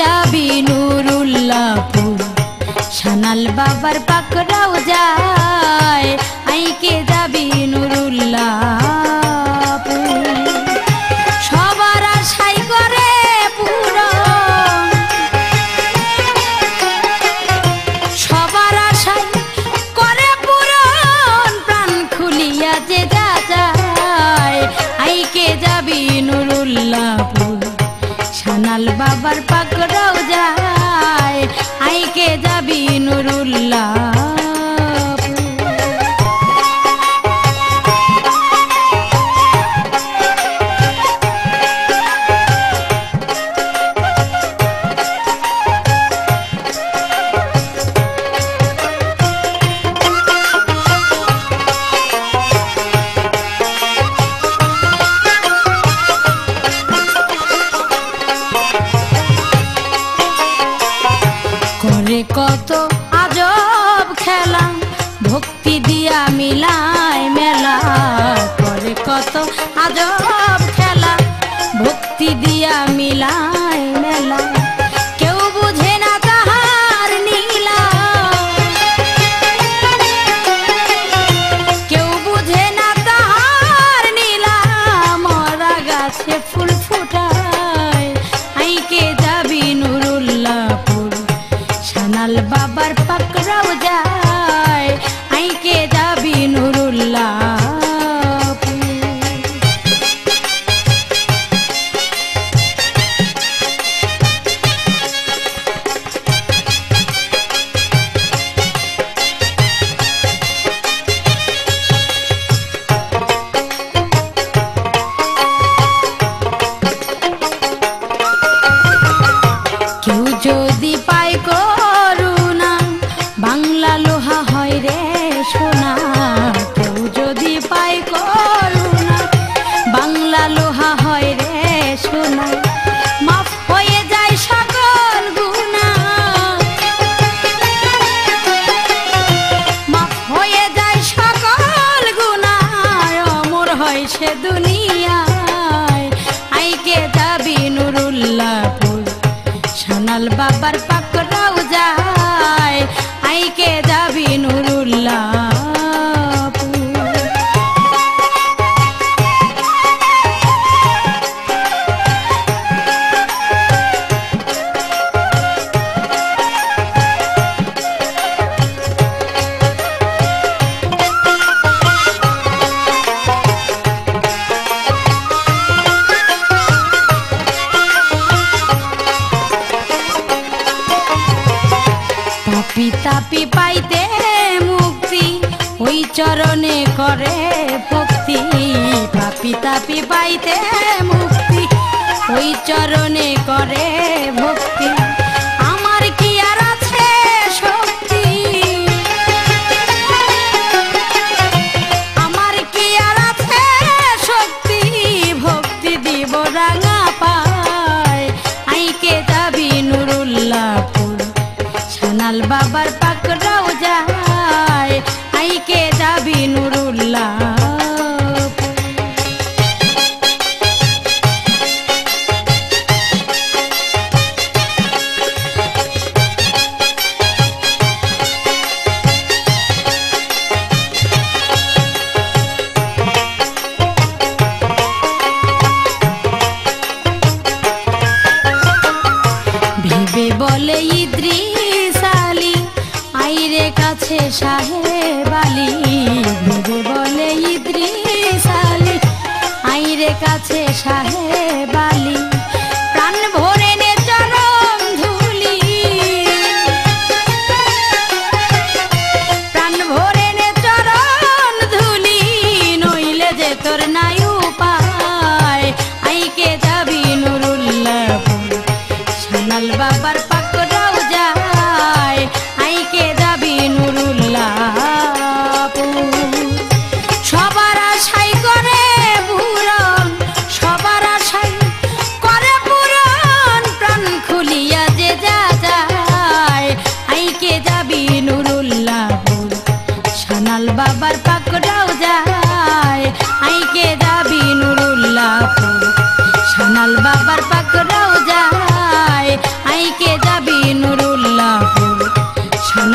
যাবি নুরুল্লাপুর সানাল বাবার পাকড়াও যায়, আইকে যাবি নুরুল্লাহ সবার খুলিয়া যে যা যাবি নুরুল লাল বাবার পাকড়াও যায়। আইকে যাবি নুরুল্লাহ। তো আজব খেলা। ভক্তি দিয়া মিলায় মেলা। করে কত আজব খেলা। ভক্তি দিয়া মিলায় salva পিতাপি পাইতে মুক্তি। ওই চরণে করে ভক্তি। আসে কাছে সাহেব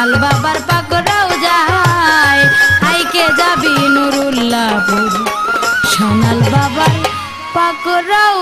সোনাল বাবার পাকড়াও যায়। আইকে যাবি নুরুল্লাপুর সোনাল বাবার পাকড়াও যায়